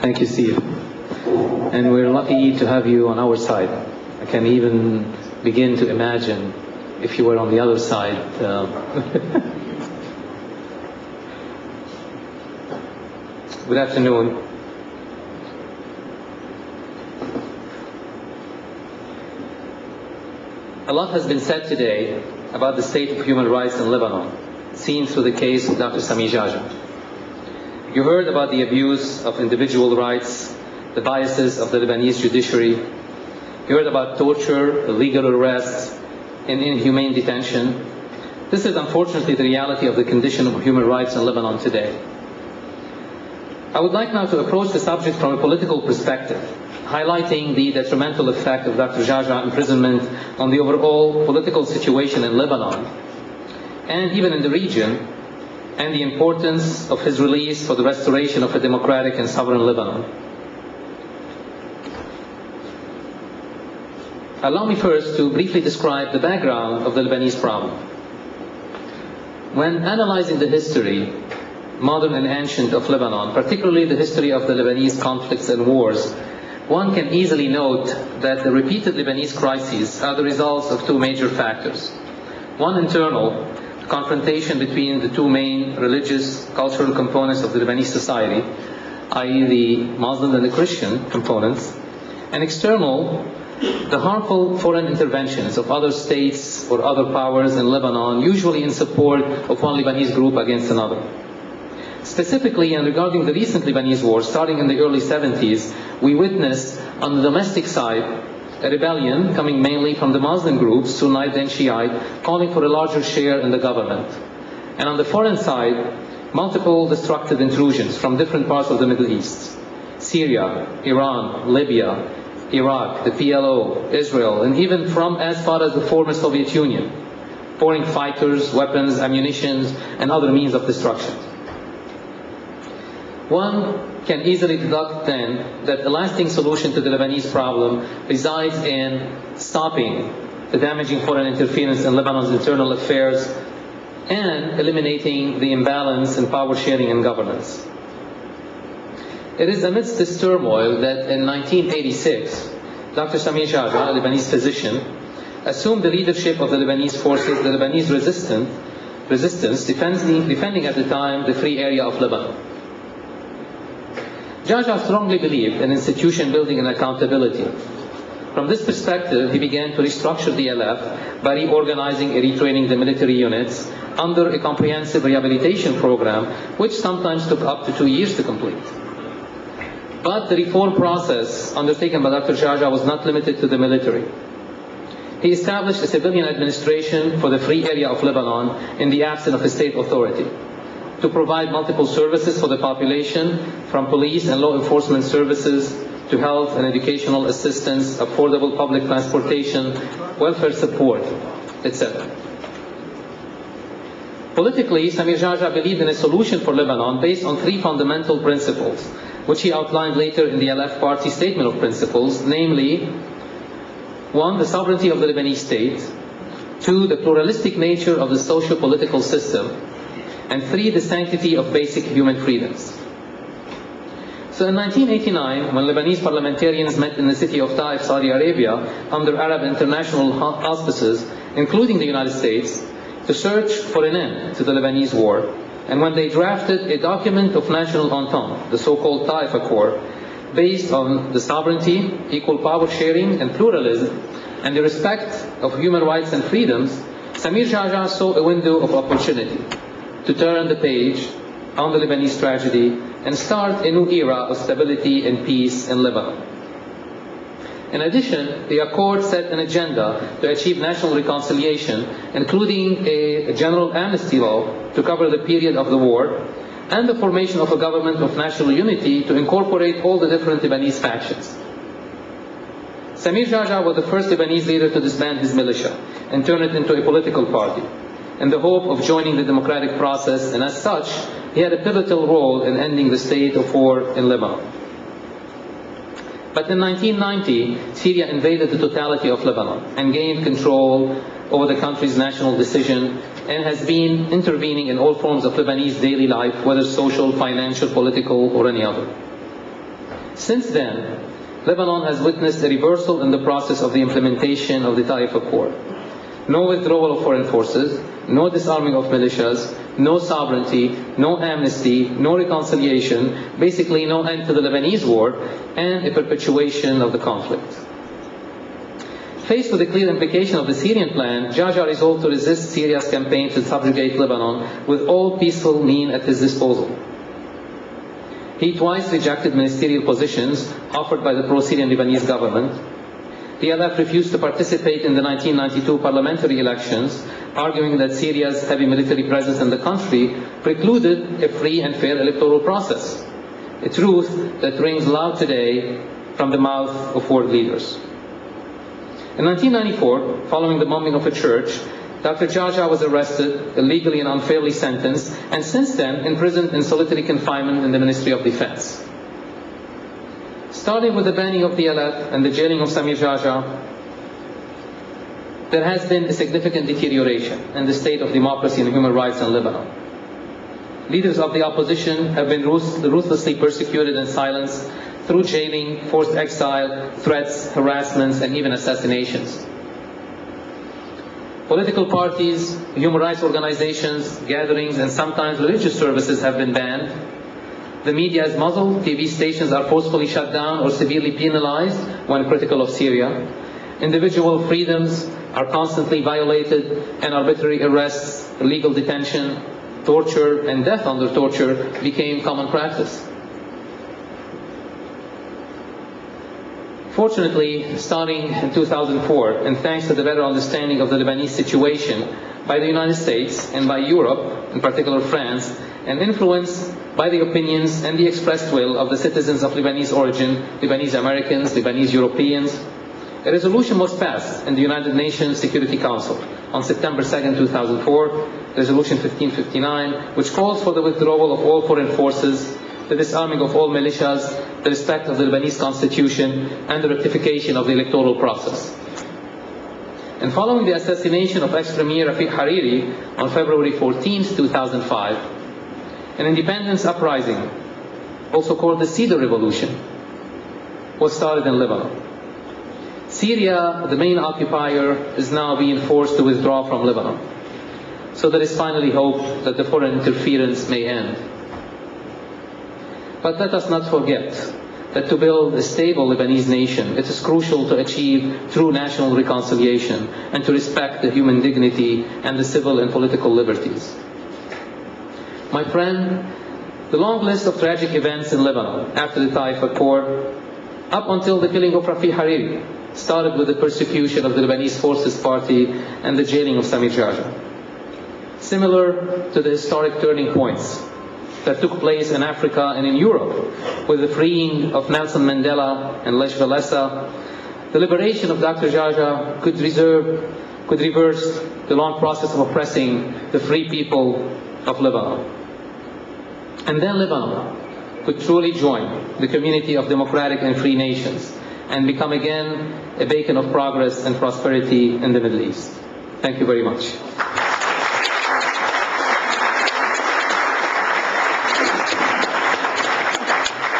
Thank you, Steve. And we're lucky to have you on our side. I can even begin to imagine if you were on the other side. Uh, Good afternoon. A lot has been said today about the state of human rights in Lebanon, seen through the case of Dr. Samir Geagea. You heard about the abuse of individual rights, the biases of the Lebanese judiciary. You heard about torture, illegal arrests, and inhumane detention. This is unfortunately the reality of the condition of human rights in Lebanon today. I would like now to approach the subject from a political perspective, highlighting the detrimental effect of Dr. Geagea imprisonment on the overall political situation in Lebanon, and even in the region, and the importance of his release for the restoration of a democratic and sovereign Lebanon. Allow me first to briefly describe the background of the Lebanese problem. When analyzing the history modern and ancient of Lebanon, particularly the history of the Lebanese conflicts and wars, one can easily note that the repeated Lebanese crises are the results of two major factors. One internal, confrontation between the two main religious, cultural components of the Lebanese society, i.e. the Muslim and the Christian components, and external, the harmful foreign interventions of other states or other powers in Lebanon, usually in support of one Lebanese group against another. Specifically, and regarding the recent Lebanese war, starting in the early 70s, we witnessed on the domestic side a rebellion coming mainly from the Muslim groups, Sunnite and Shiite, calling for a larger share in the government. And on the foreign side, multiple destructive intrusions from different parts of the Middle East. Syria, Iran, Libya, Iraq, the PLO, Israel, and even from as far as the former Soviet Union, pouring fighters, weapons, ammunition, and other means of destruction. One can easily deduct then that the lasting solution to the Lebanese problem resides in stopping the damaging foreign interference in Lebanon's internal affairs and eliminating the imbalance in power sharing and governance. It is amidst this turmoil that in 1986, Dr. Samir Geagea, a Lebanese physician, assumed the leadership of the Lebanese forces, the Lebanese resistance, resistance defending at the time the free area of Lebanon. Geagea strongly believed in institution building and accountability. From this perspective, he began to restructure the LF by reorganizing and retraining the military units under a comprehensive rehabilitation program, which sometimes took up to two years to complete. But the reform process undertaken by Dr. Geagea was not limited to the military. He established a civilian administration for the free area of Lebanon in the absence of a state authority to provide multiple services for the population, from police and law enforcement services to health and educational assistance, affordable public transportation, welfare support, etc. Politically, Samir Geagea believed in a solution for Lebanon based on three fundamental principles, which he outlined later in the LF Party Statement of Principles, namely, one, the sovereignty of the Lebanese state, two, the pluralistic nature of the socio-political system, and three, the sanctity of basic human freedoms. So in 1989, when Lebanese parliamentarians met in the city of Taif, Saudi Arabia, under Arab international auspices, including the United States, to search for an end to the Lebanese war, and when they drafted a document of national entente, the so-called Taif Accord, based on the sovereignty, equal power sharing, and pluralism, and the respect of human rights and freedoms, Samir Geagea saw a window of opportunity to turn the page on the Lebanese tragedy and start a new era of stability and peace in Lebanon. In addition, the accord set an agenda to achieve national reconciliation, including a general amnesty law to cover the period of the war, and the formation of a government of national unity to incorporate all the different Lebanese factions. Samir Geagea was the first Lebanese leader to disband his militia and turn it into a political party in the hope of joining the democratic process, and as such, he had a pivotal role in ending the state of war in Lebanon. But in 1990, Syria invaded the totality of Lebanon and gained control over the country's national decision and has been intervening in all forms of Lebanese daily life, whether social, financial, political, or any other. Since then, Lebanon has witnessed a reversal in the process of the implementation of the Taif Accord. No withdrawal of foreign forces, no disarming of militias, no sovereignty, no amnesty, no reconciliation, basically no end to the Lebanese war, and a perpetuation of the conflict. Faced with the clear implication of the Syrian plan, Geagea resolved to resist Syria's campaign to subjugate Lebanon with all peaceful means at his disposal. He twice rejected ministerial positions offered by the pro-Syrian Lebanese government. The LF refused to participate in the 1992 parliamentary elections, arguing that Syria's heavy military presence in the country precluded a free and fair electoral process, a truth that rings loud today from the mouth of world leaders. In 1994, following the bombing of a church, Dr. Geagea was arrested, illegally and unfairly sentenced, and since then imprisoned in solitary confinement in the Ministry of Defense. Starting with the banning of the LF and the jailing of Samir Geagea, there has been a significant deterioration in the state of democracy and human rights in Lebanon. Leaders of the opposition have been ruthlessly persecuted and silenced through jailing, forced exile, threats, harassments, and even assassinations. Political parties, human rights organizations, gatherings, and sometimes religious services have been banned. The media is muzzled, TV stations are forcefully shut down or severely penalized when critical of Syria. Individual freedoms are constantly violated, and arbitrary arrests, illegal detention, torture, and death under torture became common practice. Fortunately, starting in 2004, and thanks to the better understanding of the Lebanese situation by the United States and by Europe, in particular France, and influenced by the opinions and the expressed will of the citizens of Lebanese origin, Lebanese Americans, Lebanese Europeans, a resolution was passed in the United Nations Security Council on September 2, 2004, Resolution 1559, which calls for the withdrawal of all foreign forces the disarming of all militias, the respect of the Lebanese constitution, and the rectification of the electoral process. And following the assassination of ex-premier Rafiq Hariri on February 14, 2005, an independence uprising, also called the Cedar Revolution, was started in Lebanon. Syria, the main occupier, is now being forced to withdraw from Lebanon. So there is finally hope that the foreign interference may end. But let us not forget that to build a stable Lebanese nation, it is crucial to achieve true national reconciliation and to respect the human dignity and the civil and political liberties. My friend, the long list of tragic events in Lebanon after the Taif Accord, up until the killing of Rafiq Hariri, started with the persecution of the Lebanese Forces Party and the jailing of Samir Geagea. Similar to the historic turning points that took place in Africa and in Europe with the freeing of Nelson Mandela and Lech Walesa, the liberation of Dr. Geagea could, reserve, could reverse the long process of oppressing the free people of Lebanon. And then Lebanon could truly join the community of democratic and free nations and become again a beacon of progress and prosperity in the Middle East. Thank you very much.